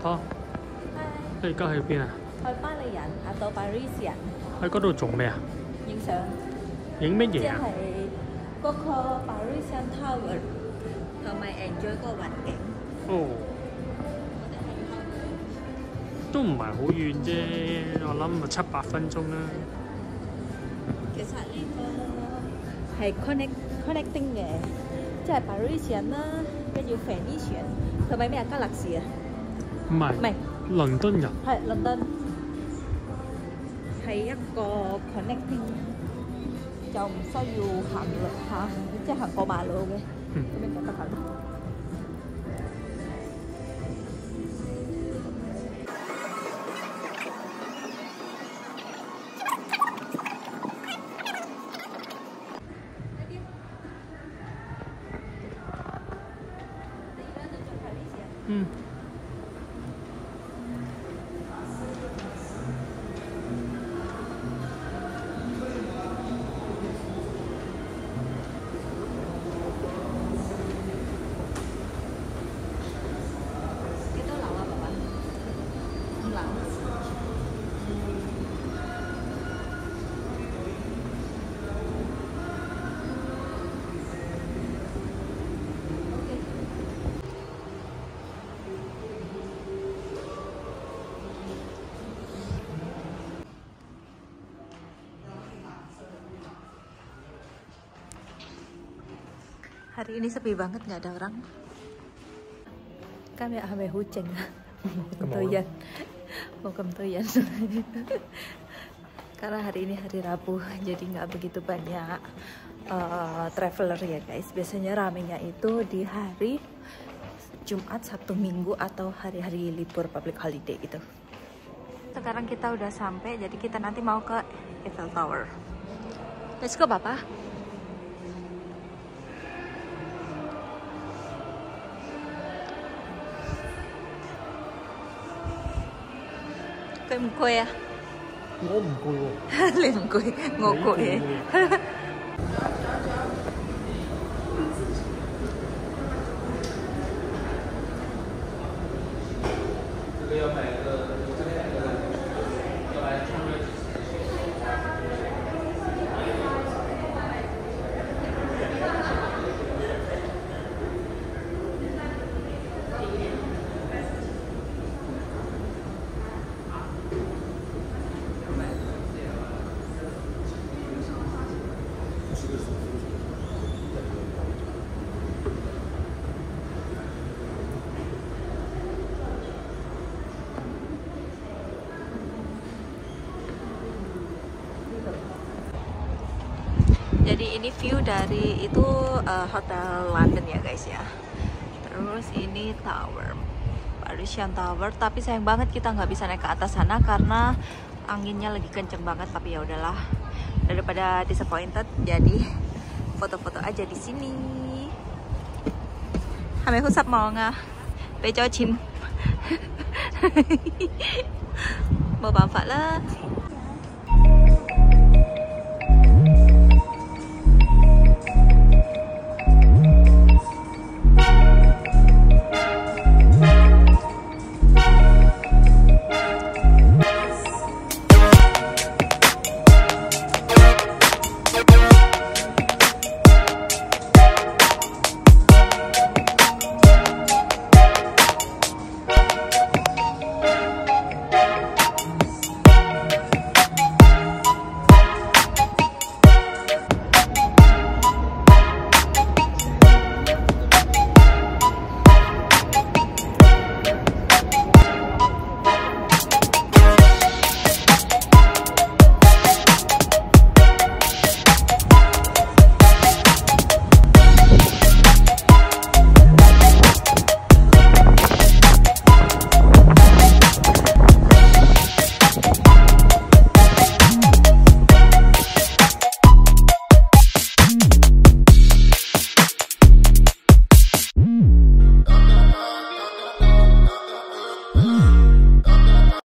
婆，你而家去邊啊？去巴黎人阿到 Paris 人喺嗰度做咩啊？影相，影乜即係嘢啊？嗰個 Parisian Tower 同埋 enjoy 嗰個環境。哦，都唔係好遠啫，我諗咪七八分鐘啦。其實呢個係 connect connecting 嘅，即係 Paris 人啦，跟住人，同埋咩啊加勒士啊，唔係唔係。倫敦人，係倫敦，係一個 connecting，就唔需要行路行，即係行過馬路嘅，嗯。咁樣就得行。嗯。Hari ini sepi banget nggak ada orang. Kami ambil hujan Kementerian Mau kementerian Karena hari ini hari Rabu Jadi nggak begitu banyak eh, Traveler ya guys. Biasanya ramenya itu di hari Jumat, Sabtu, Minggu Atau hari-hari libur public holiday gitu. Sekarang kita udah sampai Jadi kita nanti mau ke Eiffel Tower. Let's go Bapak 佢唔攰啊？我唔攰喎。你唔攰，我攰。Jadi ini view dari itu eh, hotel London ya guys ya. Terus ini tower, Parisian Tower. Tapi sayang banget kita nggak bisa naik ke atas sana karena anginnya lagi kenceng banget. Tapi ya udahlah daripada disappointed. Jadi foto-foto aja di sini. 系咪好失望啊？俾咗钱，冇办法啦。